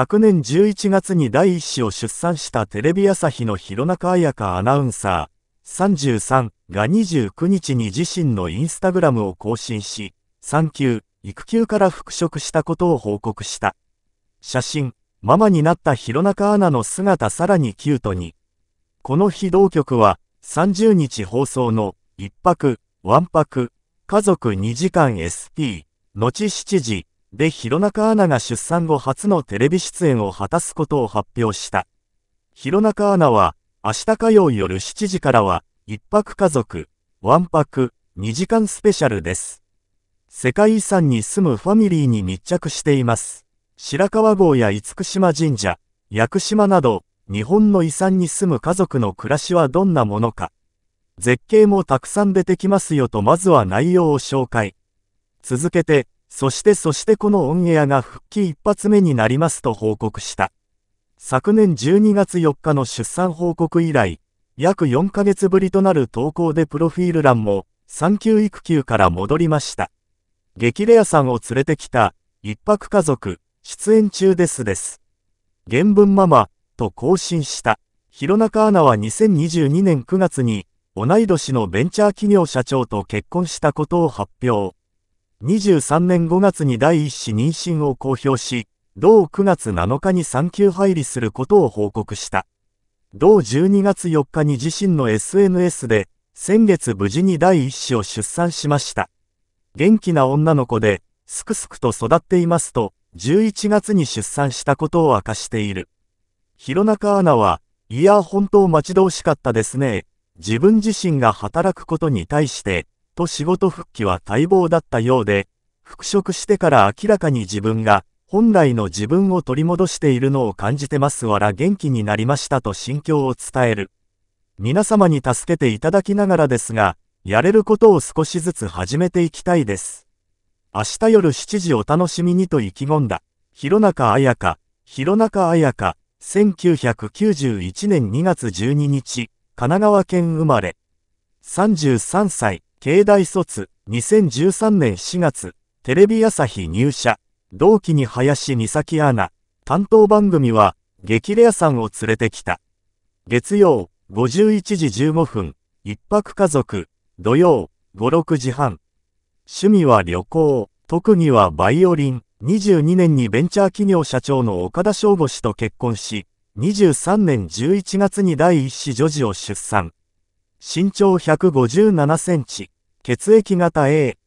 昨年11月に第一子を出産したテレビ朝日の弘中彩香アナウンサー33が29日に自身のインスタグラムを更新し、産休、育休から復職したことを報告した。写真、ママになった弘中アナの姿さらにキュートに。この日同局は30日放送の一泊、ワン泊、家族2時間 SP、後7時、で弘中アナが出産後初のテレビ出演を果たすことを発表した。弘中アナは、明日火曜夜7時からは、一泊家族、ワン泊、2時間スペシャルです。世界遺産に住むファミリーに密着しています。白川郷や厳島神社、屋久島など、日本の遺産に住む家族の暮らしはどんなものか。絶景もたくさん出てきますよとまずは内容を紹介。続けて、そしてそしてこのオンエアが復帰一発目になりますと報告した。昨年12月4日の出産報告以来、約4ヶ月ぶりとなる投稿でプロフィール欄も、産休育休から戻りました。激レアさんを連れてきた、一泊家族、出演中ですです。原文ママ、と更新した。弘中アナは2022年9月に、同い年のベンチャー企業社長と結婚したことを発表。23年5月に第一子妊娠を公表し、同9月7日に産休入りすることを報告した。同12月4日に自身の SNS で、先月無事に第一子を出産しました。元気な女の子で、すくすくと育っていますと、11月に出産したことを明かしている。弘中アナは、いや、本当待ち遠しかったですね。自分自身が働くことに対して、と仕事復帰は待望だったようで、復職してから明らかに自分が本来の自分を取り戻しているのを感じてますわら元気になりましたと心境を伝える。皆様に助けていただきながらですが、やれることを少しずつ始めていきたいです。明日夜7時お楽しみにと意気込んだ。弘中彩香、弘中彩香、1991年2月12日、神奈川県生まれ。33歳。経大卒、2013年4月、テレビ朝日入社、同期に林美咲アナ、担当番組は、激レアさんを連れてきた。月曜、51時15分、一泊家族、土曜、5、6時半。趣味は旅行、特技はバイオリン、22年にベンチャー企業社長の岡田翔吾氏と結婚し、23年11月に第一子女児を出産。身長157センチ、血液型 A、